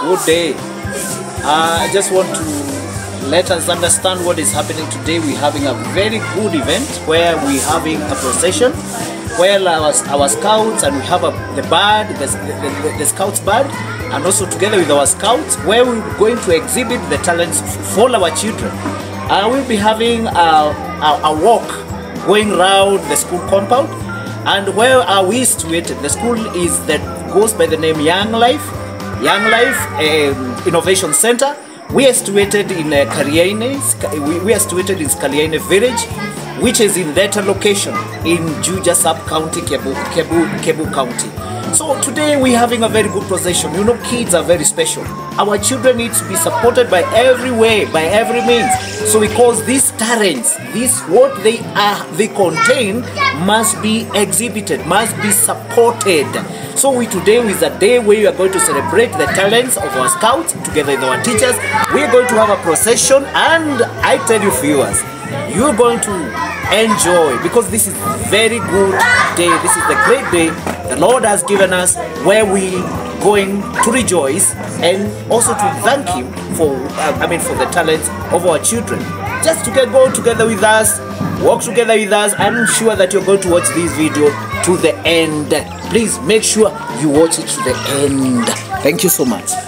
good day. Uh, I just want to let us understand what is happening today. We're having a very good event where we're having a procession where our, our scouts and we have a, the band, the, the, the, the scouts band, and also together with our scouts where we're going to exhibit the talents for our children. Uh, we'll be having a, a, a walk going around the school compound and where are we situated? The school is that goes by the name Young Life, Young Life um, Innovation Center. We are situated in uh, we, are situated in Kariaine village, which is in that location in Juja sub county, Kiambu, Kiambu, Kiambu county. So today we're having a very good procession. You know, kids are very special. Our children need to be supported by every way, by every means. So because these talents, this what they are, they contain, must be exhibited, must be supported. So we today is a day where we are going to celebrate the talents of our scouts together with our teachers. We are going to have a procession, and I tell you, viewers, you're going to enjoy because this is very good day. This is the great day the Lord has given us where we going to rejoice and also to thank Him for uh, I mean for the talents of our children. Just to get go together with us, walk together with us. I'm sure that you're going to watch this video to the end. Please make sure you watch it to the end. Thank you so much.